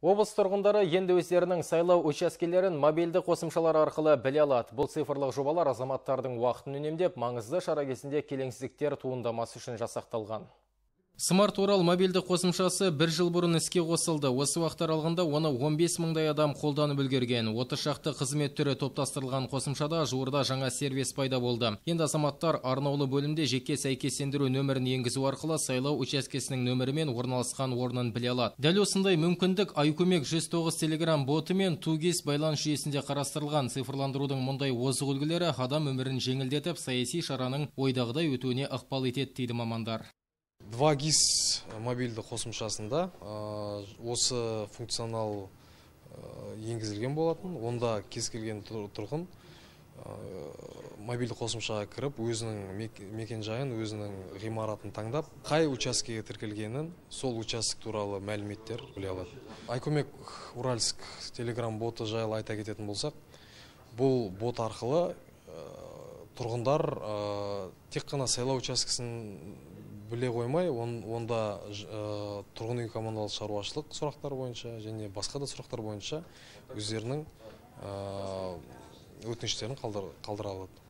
Облыс тұрғындары енді өздерінің сайлау учаскелерін мобильді қосымшалар арқылы біле алады. Бұл цифрлық жобалар азаматтардың уақытын үнемдеп, маңызды шара кезінде келеңсіздіктер туындамасы үшін жасақталған. Смарт Урал мобильді қосымшасы бір жыл бұрын іске қосылды. Осы уақыт аралығында оны 15 мыңдай адам қолданып үлгерген. 30 шақты қызмет түрі топтастырылған қосымшада жуырда жаңа сервис пайда болды. Енді азаматтар арнаулы бөлімде жеке сәйкестендіру нөмірін енгізу арқылы сайлау учаскесінің нөмірімен орналасқан орнын біле алады. Дәл осындай мүмкіндік Айкөмек 109 телеграм боты мен Тугис байланыс жүйесінде қарастырылған цифрландырудың мұндай озық үлгілері адам өмірін жеңілдетіп, саяси шараның ойдағыдай өтуіне ықпал етеді дейді мамандар. 2GIS мобильді қосымшасында осы функционал енгізілген болатын. Онда кез келген тұрғын мобильді қосымшаға кіріп өзінің мекен жайын өзінің ғимаратын таңдап қай учаскеге тіркелгенін сол участок туралы мәліметтер біле алады. Айкөмек уральск телеграм боты жайлы айта кететін болсақ бұл бот арқылы тұрғындар тек қана сайлау учаскесін біле қоймай онда тұрғын үй коммуналдық шаруашылық сұрақтары бойынша және басқа да сұрақтар бойынша өздерінің өтініштерін қалдыра алады.